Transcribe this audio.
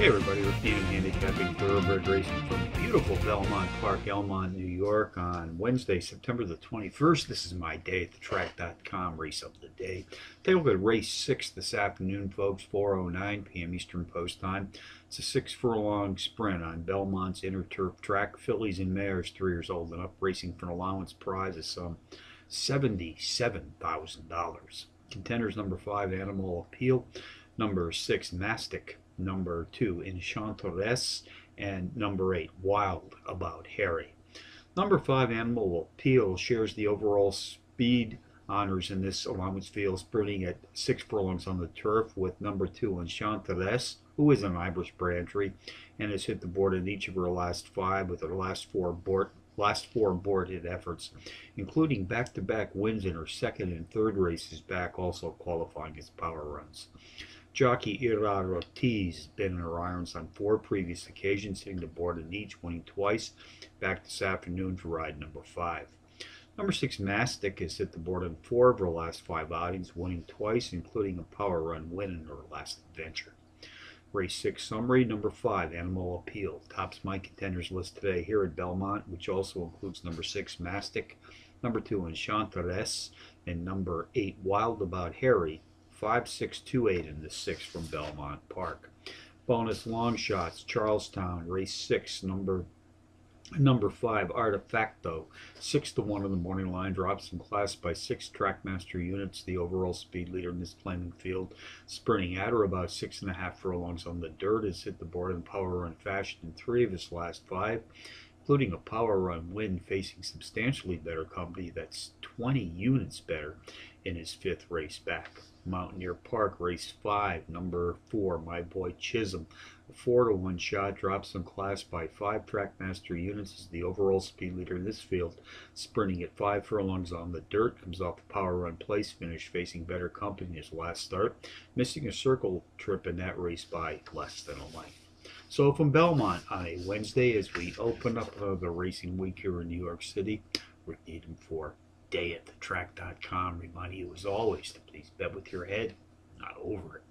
Hey everybody, Rick Needham Handicapping Thoroughbred Racing from beautiful Belmont Park, Elmont, New York on Wednesday, September the 21st. This is my day at the track.com race of the day. Take a look at race 6 this afternoon, folks, 4.09 p.m. Eastern Post Time. It's a six furlong sprint on Belmont's inner turf track. Fillies and mares, three years old and up, racing for an allowance prize of some $77,000. Contenders number 5, Animal Appeal. Number 6, Mastic number two, Enchantress, and number eight, Wild About Harry. Number five, Animal Appeal, shares the overall speed honors in this allowance field, sprinting at six furlongs on the turf with number two, Enchantress, who is an Irish Braintree, and has hit the board in each of her last five with her last four board last four board efforts, including back-to-back wins in her second and third races back, also qualifying as power runs. Jockey Irad Ortiz been in her irons on four previous occasions, hitting the board in each, winning twice. Back this afternoon for ride number five. Number six, Mastic has hit the board in four of her last five outings, winning twice, including a power run win in her last adventure. Race 6 summary, number 5, Animal Appeal. Tops my contenders list today here at Belmont, which also includes number 6, Mastic, number 2, Enchantress, and number 8, Wild About Harry, 5628 in the 6 from Belmont Park. Bonus long shots, Charles Town, race 6, number Number five, Artefacto, six to one on the morning line, drops in class by six TrackMaster units. The overall speed leader in this claiming field, sprinting at or about six and a half furlongs on the dirt, has hit the board in power run fashion in three of his last five, including a power run win facing substantially better company that's 20 units better in his fifth race back. Mountaineer Park, race five, number four, my boy Chisholm. A four to one shot drops in class by five TrackMaster units is the overall speed leader in this field, sprinting at five furlongs on the dirt, comes off a power run place finish, facing better company in his last start, missing a circle trip in that race by less than a length. So from Belmont on a Wednesday, as we open up uh, the racing week here in New York City, we're Needham for day at the track.com, reminding you as always to please bet with your head, not over it.